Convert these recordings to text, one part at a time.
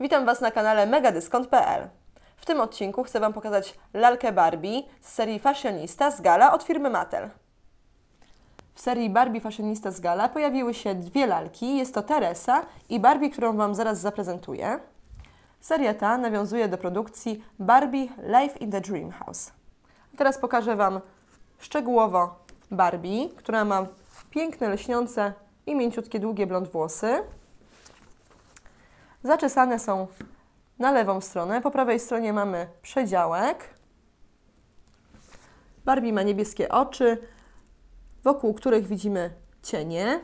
Witam Was na kanale megadyskont.pl. W tym odcinku chcę Wam pokazać lalkę Barbie z serii Fashionista z Gala od firmy Mattel. W serii Barbie Fashionista z Gala pojawiły się dwie lalki. Jest to Teresa i Barbie, którą Wam zaraz zaprezentuję. Seria ta nawiązuje do produkcji Barbie Life in the Dream House. Teraz pokażę Wam szczegółowo Barbie, która ma piękne, lśniące i mięciutkie, długie blond włosy. Zaczesane są na lewą stronę. Po prawej stronie mamy przedziałek. Barbie ma niebieskie oczy, wokół których widzimy cienie,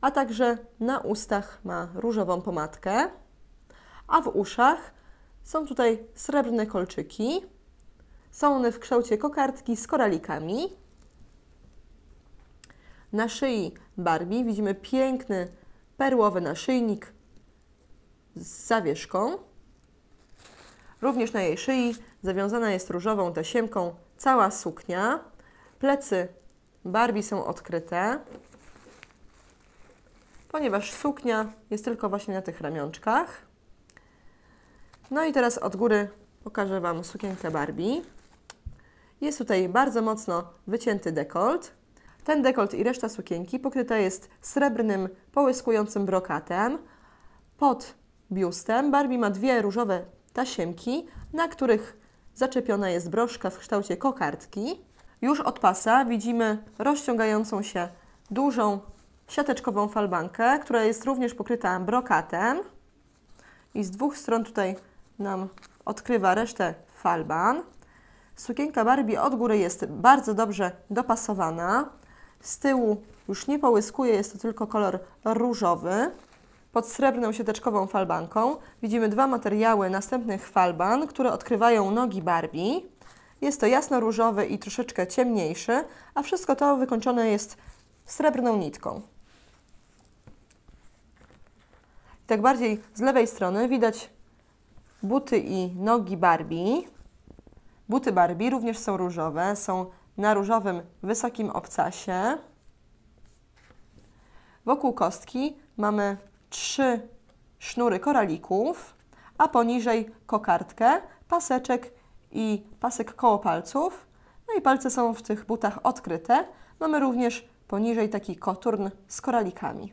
a także na ustach ma różową pomadkę, a w uszach są tutaj srebrne kolczyki. Są one w kształcie kokardki z koralikami. Na szyi Barbie widzimy piękny perłowy naszyjnik z zawieszką. Również na jej szyi zawiązana jest różową tasiemką cała suknia. Plecy Barbie są odkryte, ponieważ suknia jest tylko właśnie na tych ramionczkach. No i teraz od góry pokażę Wam sukienkę Barbie. Jest tutaj bardzo mocno wycięty dekolt. Ten dekolt i reszta sukienki pokryta jest srebrnym, połyskującym brokatem. Pod biustem Barbie ma dwie różowe tasiemki, na których zaczepiona jest broszka w kształcie kokardki. Już od pasa widzimy rozciągającą się dużą siateczkową falbankę, która jest również pokryta brokatem. I z dwóch stron tutaj nam odkrywa resztę falban. Sukienka Barbie od góry jest bardzo dobrze dopasowana. Z tyłu już nie połyskuje, jest to tylko kolor różowy. Pod srebrną siateczkową falbanką widzimy dwa materiały następnych falban, które odkrywają nogi Barbie. Jest to jasno-różowy i troszeczkę ciemniejszy, a wszystko to wykończone jest srebrną nitką. Tak bardziej z lewej strony widać buty i nogi Barbie. Buty Barbie również są różowe, są na różowym, wysokim obcasie. Wokół kostki mamy trzy sznury koralików, a poniżej kokardkę, paseczek i pasek koło palców. No i palce są w tych butach odkryte. Mamy również poniżej taki koturn z koralikami.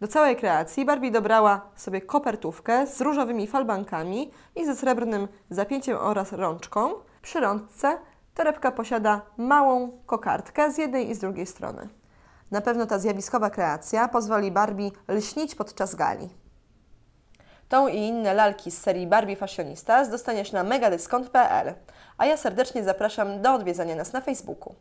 Do całej kreacji Barbie dobrała sobie kopertówkę z różowymi falbankami i ze srebrnym zapięciem oraz rączką. Przy rączce torebka posiada małą kokardkę z jednej i z drugiej strony. Na pewno ta zjawiskowa kreacja pozwoli Barbie lśnić podczas gali. Tą i inne lalki z serii Barbie Fashionistas dostaniesz na megadyskont.pl, a ja serdecznie zapraszam do odwiedzania nas na Facebooku.